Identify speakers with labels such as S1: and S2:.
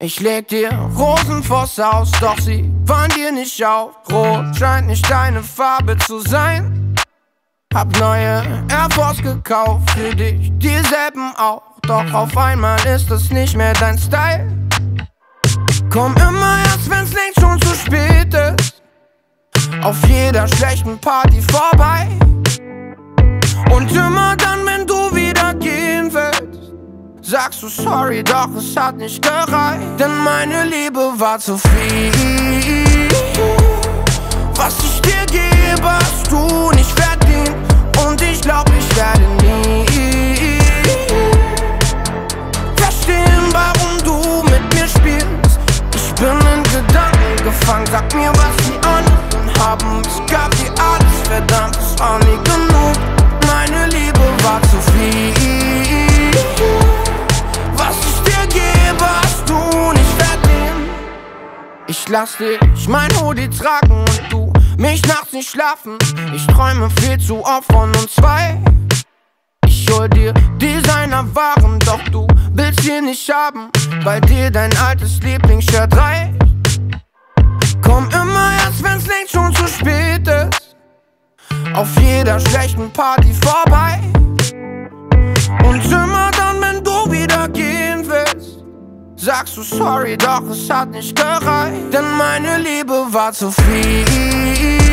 S1: Ich leg dir Rosen vors Haus, doch sie fallen dir nicht auf. Rot scheint nicht deine Farbe zu sein. Hab neue Air Force gekauft, für dich dieselben auch. Doch auf einmal ist es nicht mehr dein Style. Komm immer erst, wenn's längst schon zu spät ist. Auf jeder schlechten Party vorbei. Und immer dann, wenn du Sagst du sorry, doch es hat nicht gereicht Denn meine Liebe war zu viel. Was ich dir gebe, hast du nicht verdient Und ich glaub, ich werde nie Verstehen, warum du mit mir spielst. Ich bin in Gedanken gefangen, sag mir, was die anderen haben. Ich gab dir alles, verdammt, es war nie genug Ich lass dich mein Hoodie tragen und du mich nachts nicht schlafen. Ich träume viel zu oft von uns zwei. Ich hol dir Designerwaren, doch du willst sie nicht haben, weil dir dein altes Lieblingsshirt reicht. Komm immer erst, wenn's längst schon zu spät ist. Auf jeder schlechten Party vorbei. Sagst du sorry, doch es hat nicht gereicht Denn meine Liebe war zu viel